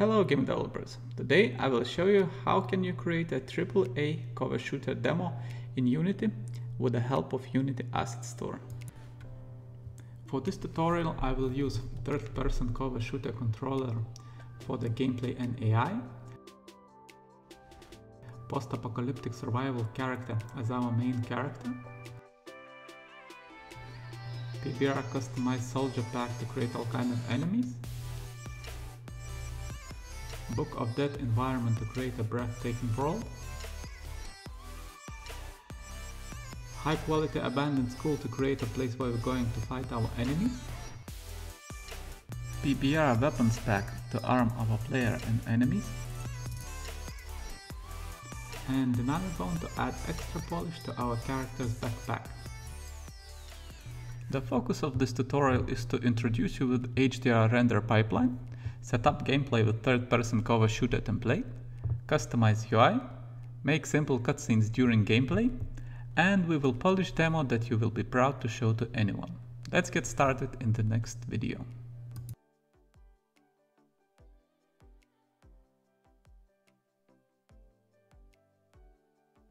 Hello game developers. Today I will show you how can you create a AAA cover shooter demo in Unity with the help of Unity Asset Store. For this tutorial I will use third-person cover shooter controller for the gameplay and AI, post-apocalyptic survival character as our main character, PBR customized soldier pack to create all kind of enemies, Book of Dead environment to create a breathtaking world. High quality abandoned school to create a place where we're going to fight our enemies. PBR weapons pack to arm our player and enemies. And now we're going to add extra polish to our character's backpack. The focus of this tutorial is to introduce you with HDR render pipeline set up gameplay with third-person cover shooter template, customize UI, make simple cutscenes during gameplay, and we will polish demo that you will be proud to show to anyone. Let's get started in the next video.